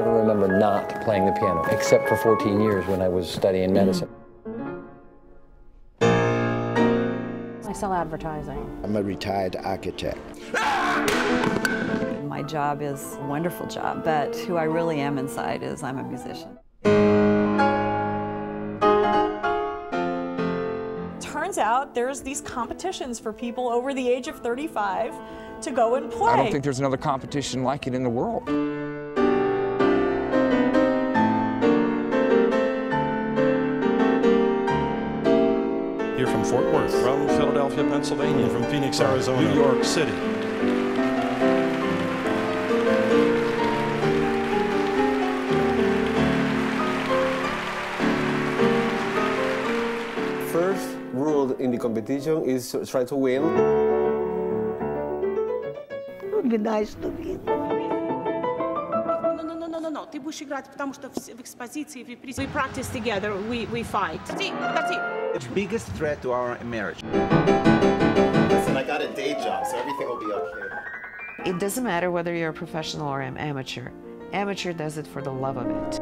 remember not playing the piano, except for 14 years when I was studying mm-hmm. medicine. I sell advertising. I'm a retired architect. My job is a wonderful job, but who I really am inside is I'm a musician. Turns out there's these competitions for people over the age of 35 to go and play. I don't think there's another competition like it in the world. From Fort Worth, from Philadelphia, Pennsylvania, from Phoenix, Arizona, New York City. First rule in the competition is to try to win. It would be nice to win будешь играть, потому что в, в экспозиции, в репризе. We practice together, we, we fight. See, that's it. The biggest threat to our marriage. Listen, I got a day job, so everything will be okay. It doesn't matter whether you're a professional or an amateur. Amateur does it for the love of it.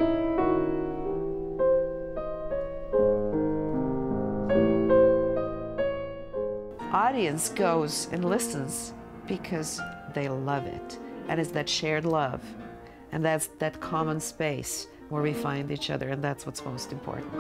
Audience goes and listens because they love it. And it's that shared love. and that's that common space where we find each other, and that's what's most important.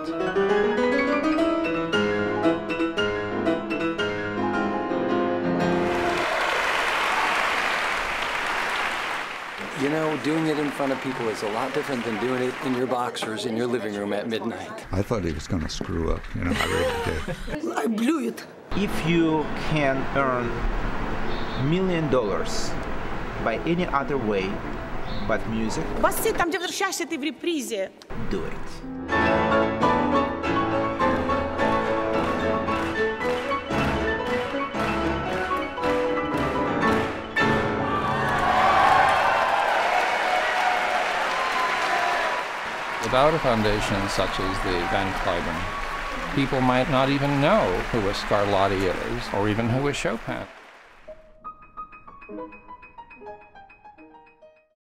You know, doing it in front of people is a lot different than doing it in your boxers in your living room at midnight. I thought he was going to screw up, you know, I really did. I blew it. If you can earn million dollars by any other way but music, Бассы, там, где возвращаешься ты в репризе. do it. Without a foundation such as the Van Cliburn, people might not even know who a Scarlatti is, or even who is Chopin.